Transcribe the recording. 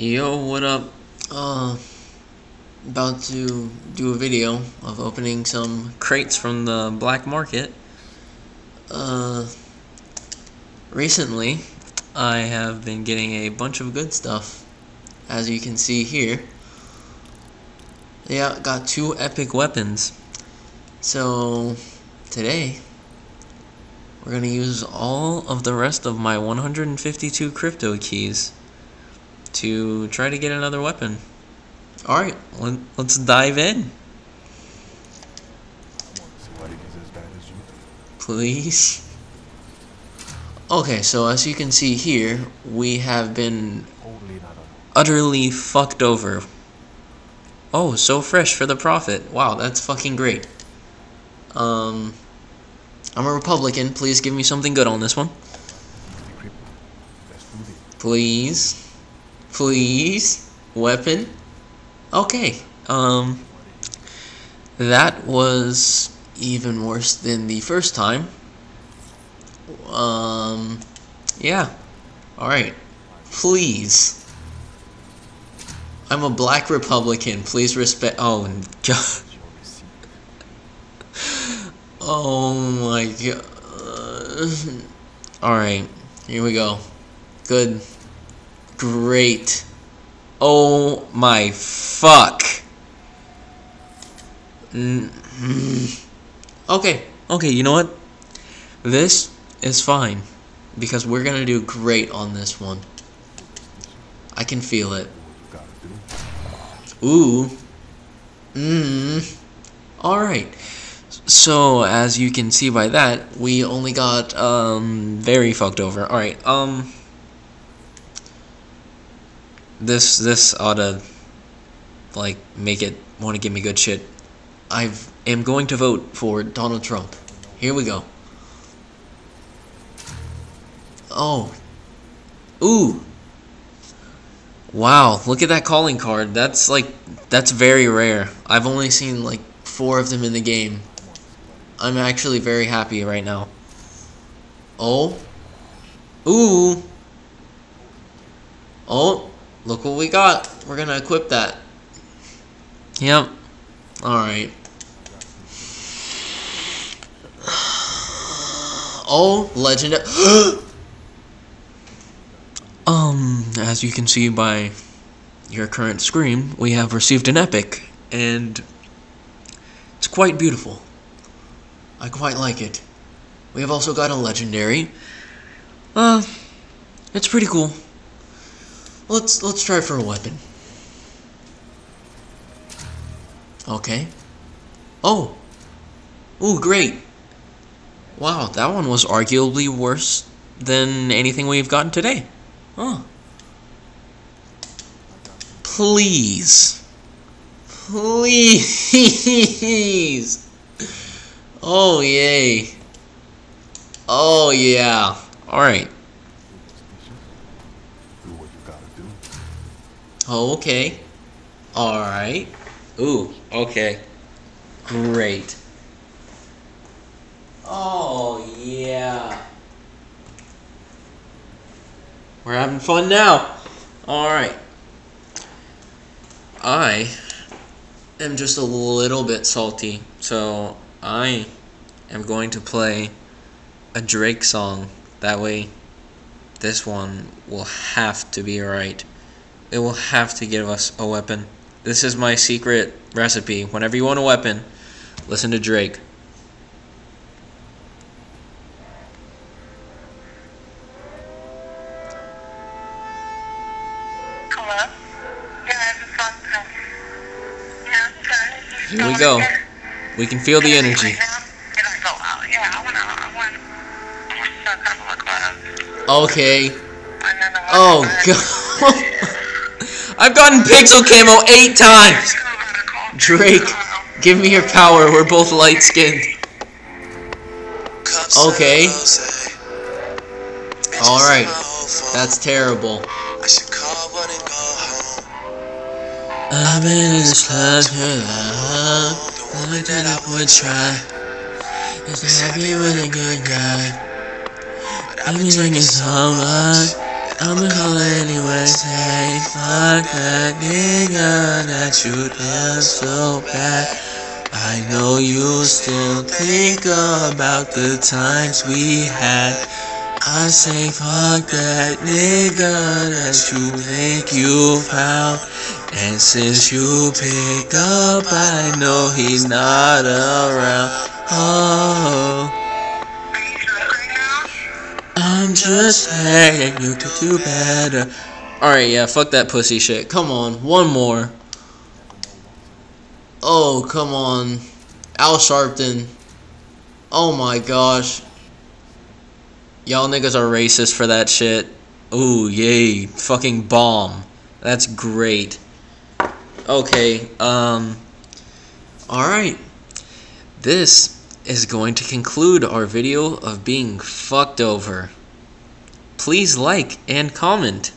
Yo, what up? Uh, about to do a video of opening some crates from the black market. Uh, recently, I have been getting a bunch of good stuff, as you can see here. Yeah, got two epic weapons. So, today, we're going to use all of the rest of my 152 crypto keys to try to get another weapon. Alright, let, let's dive in. Please. Okay, so as you can see here, we have been utterly fucked over. Oh, so fresh for the profit. Wow, that's fucking great. Um, I'm a Republican. Please give me something good on this one. Please. Please. Weapon. Okay. Um, that was even worse than the first time. Um, yeah. Alright. Please. I'm a black Republican. Please respect. Oh, God. Oh my god. Alright, here we go. Good. Great. Oh my fuck. Okay, okay, you know what? This is fine. Because we're gonna do great on this one. I can feel it. Ooh. Mmm. Alright. So, as you can see by that, we only got, um, very fucked over. Alright, um... This, this oughta, like, make it want to give me good shit. I am going to vote for Donald Trump. Here we go. Oh. Ooh. Wow, look at that calling card. That's, like, that's very rare. I've only seen, like, four of them in the game. I'm actually very happy right now. Oh. Ooh. Oh. Look what we got. We're to equip that. Yep. Alright. Oh, legend. um, as you can see by your current screen, we have received an epic, and it's quite beautiful. I quite like it. We have also got a legendary. Uh, it's pretty cool. Let's let's try for a weapon. Okay. Oh. Oh, great. Wow, that one was arguably worse than anything we've gotten today. Huh. Please. Please. Oh, yay. Oh, yeah. Alright. Oh, okay. Alright. Ooh, okay. Great. Oh, yeah. We're having fun now. Alright. I am just a little bit salty, so I am going to play a Drake song. That way, this one will have to be right. It will have to give us a weapon. This is my secret recipe. Whenever you want a weapon, listen to Drake. Hello? Yeah, I just got Yeah, okay. Here we go. We can feel the energy. Can I go out? Yeah, I wanna, I want, I want to come to the club. Okay. And then I Oh, God. I've gotten Pixel Camo eight times! Drake, give me your power. We're both light skinned. Okay. Alright. That's terrible. I've been in this club too long. Only that I would try is to have you with a good guy. I've been drinking so much. I'm gonna call anyway, say fuck that nigga that you did so bad. I know you still think about the times we had. I say fuck that nigga that you think you found. And since you pick up, I know he's not around. Oh. I'm just saying you could do better. Alright, yeah, fuck that pussy shit. Come on, one more. Oh, come on. Al Sharpton. Oh my gosh. Y'all niggas are racist for that shit. Ooh, yay. Fucking bomb. That's great. Okay, um. Alright. This is going to conclude our video of being fucked over. Please like and comment.